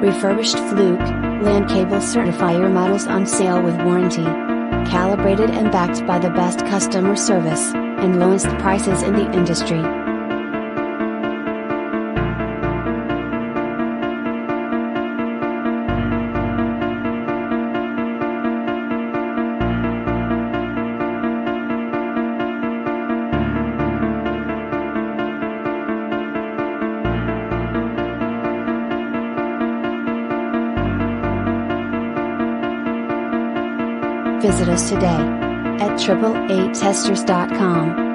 Refurbished Fluke, LAN cable certifier models on sale with warranty. Calibrated and backed by the best customer service, and lowest prices in the industry. Visit us today at AAAtesters.com.